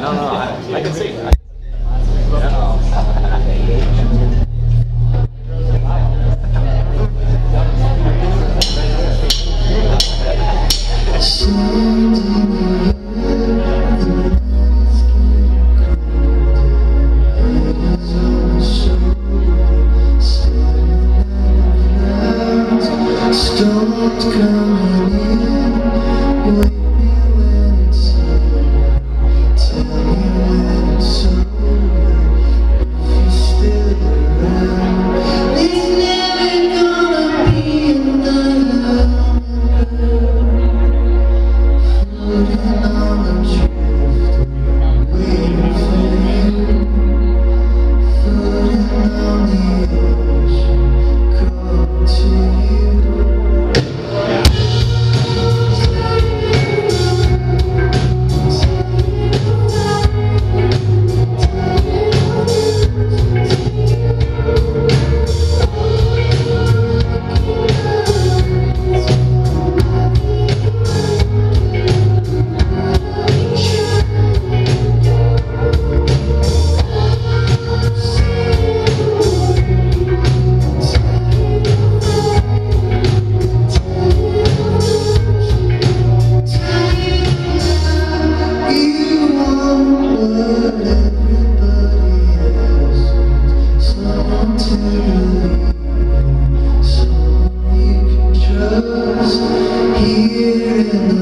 No, no, I, I can see. I, Don't come Amém.